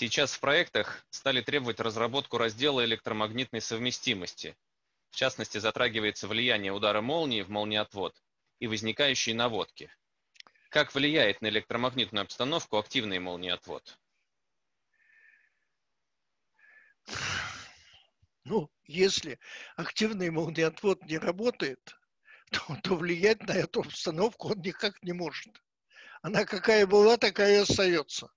Сейчас в проектах стали требовать разработку раздела электромагнитной совместимости. В частности, затрагивается влияние удара молнии в молниеотвод и возникающие наводки. Как влияет на электромагнитную обстановку активный молниеотвод? Ну, если активный молниеотвод не работает, то, то влиять на эту обстановку он никак не может. Она какая была, такая и остается.